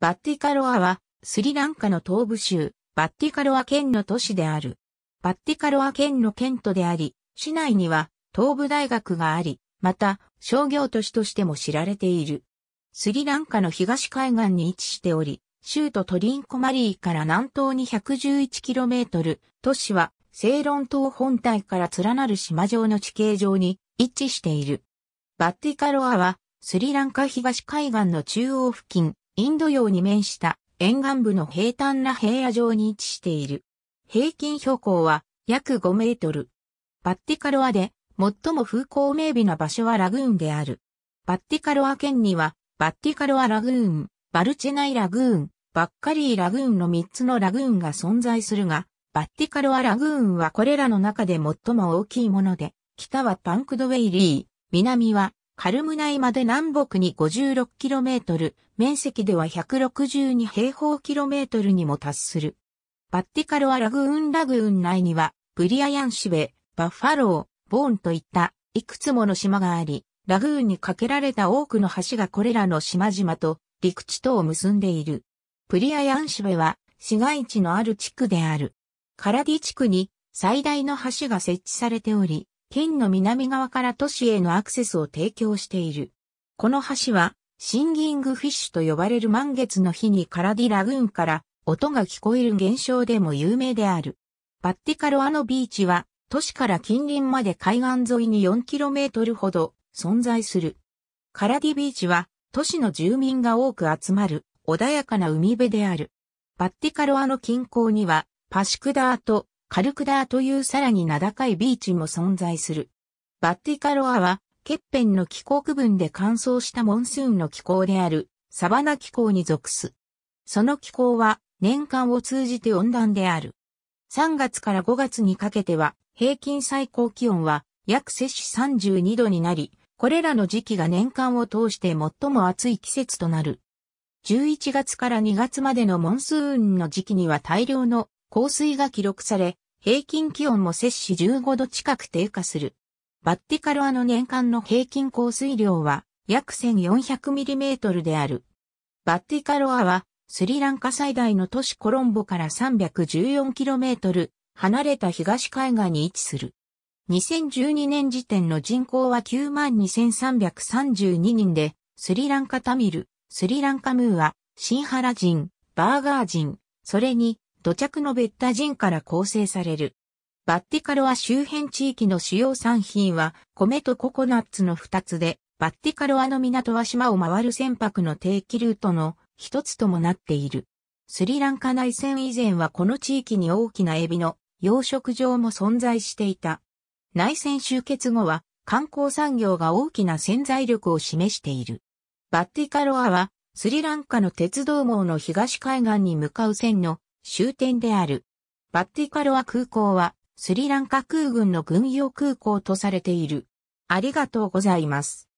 バッティカロアはスリランカの東部州バッティカロア県の都市である。バッティカロア県の県都であり、市内には東部大学があり、また商業都市としても知られている。スリランカの東海岸に位置しており、州都トリンコマリーから南東に 111km、都市はセイロン島本体から連なる島状の地形上に位置している。バッティカロアはスリランカ東海岸の中央付近、インド洋に面した沿岸部の平坦な平野上に位置している。平均標高は約5メートル。バッティカロアで最も風光明媚な場所はラグーンである。バッティカロア県にはバッティカロアラグーン、バルチェナイラグーン、バッカリーラグーンの3つのラグーンが存在するが、バッティカロアラグーンはこれらの中で最も大きいもので、北はパンクドウェイリー、南はカルムナイまで南北に 56km、面積では162平方キロメートルにも達する。バッティカロアラグーンラグーン内には、ブリアヤンシベ、バッファロー、ボーンといったいくつもの島があり、ラグーンに架けられた多くの橋がこれらの島々と陸地とを結んでいる。プリアヤンシベは市街地のある地区である。カラディ地区に最大の橋が設置されており、県の南側から都市へのアクセスを提供している。この橋はシンギングフィッシュと呼ばれる満月の日にカラディラグーンから音が聞こえる現象でも有名である。バッティカロアのビーチは都市から近隣まで海岸沿いに 4km ほど存在する。カラディビーチは都市の住民が多く集まる穏やかな海辺である。バッティカロアの近郊にはパシクダーとカルクダーというさらに名高いビーチも存在する。バッティカロアは欠片の気候区分で乾燥したモンスーンの気候であるサバナ気候に属す。その気候は年間を通じて温暖である。3月から5月にかけては平均最高気温は約摂氏32度になり、これらの時期が年間を通して最も暑い季節となる。11月から2月までのモンスーンの時期には大量の降水が記録され、平均気温も摂氏15度近く低下する。バッティカロアの年間の平均降水量は約 1400mm である。バッティカロアはスリランカ最大の都市コロンボから 314km 離れた東海岸に位置する。2012年時点の人口は92,332人で、スリランカタミル、スリランカムーア、シンハラ人、バーガー人、それに土着のベッタ人から構成される。バッティカロア周辺地域の主要産品は米とココナッツの二つで、バッティカロアの港は島を回る船舶の定期ルートの一つともなっている。スリランカ内戦以前はこの地域に大きなエビの養殖場も存在していた。内戦終結後は観光産業が大きな潜在力を示している。バッティカロアはスリランカの鉄道網の東海岸に向かう線の終点である。バッティカロア空港はスリランカ空軍の軍用空港とされている。ありがとうございます。